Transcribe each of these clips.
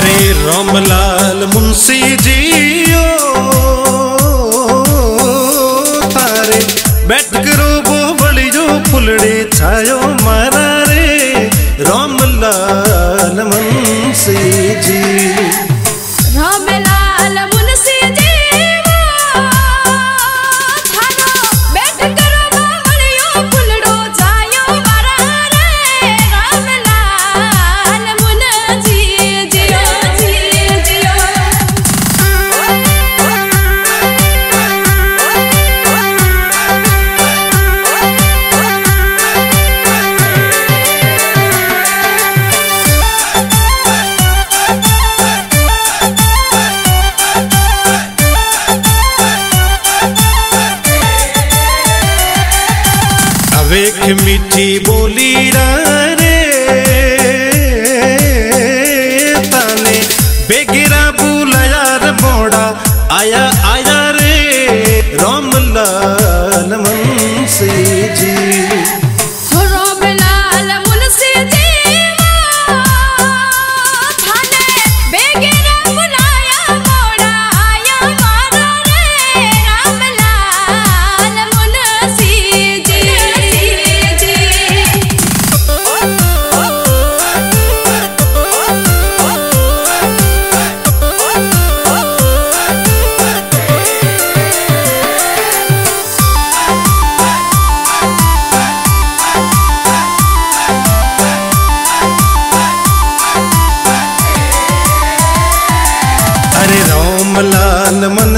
अरे रामलाल मुंशी जी तारे बैठ करो वो जो फुलड़े छायो मारा रे। रामलाल मुंशी जी अवेख मीठी बोली रे। ताने बेगिरा बुलाया यार मोड़ा आया आया रे रामलाल।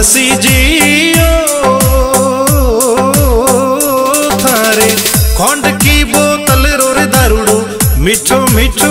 मुंशी जी थारे खंड की बोतल रोरे दारूडो मिठो मिठो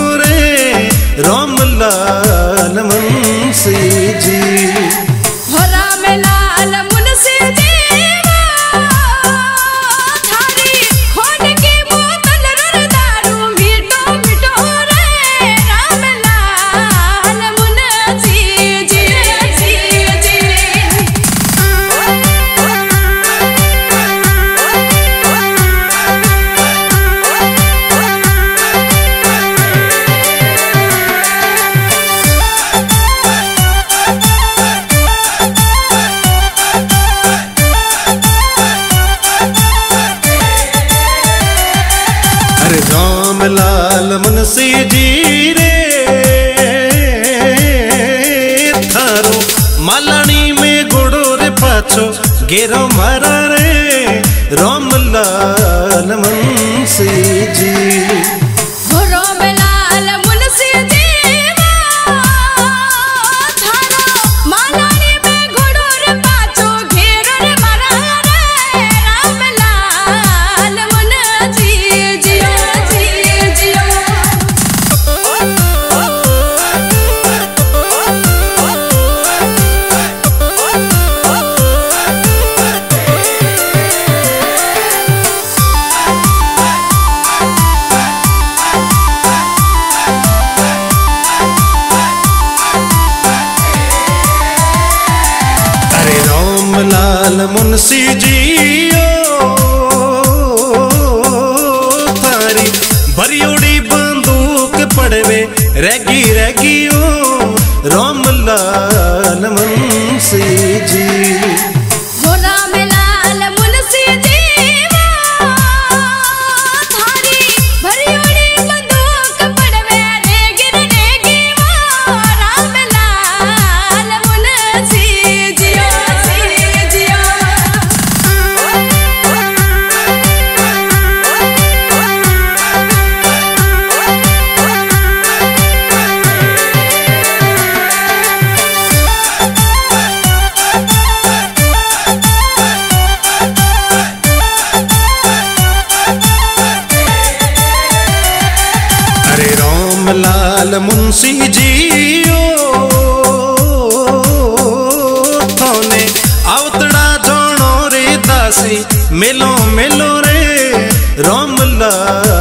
अरे रामलाल मुंशी जी रे। थारो मालानी में गोड़ो रे पाछो, गेरो मारा रे राम लाल मन मुंशी जी रामलाल मुंशी जी थारी बरियोड़ी बंदूक पड़वे रैगी रैगी ओ रामलाल मुंशी जी रामलाल मुंशी जी थोने आवतड़ा जानो रे दासी मिलो मिलो रे रामलाल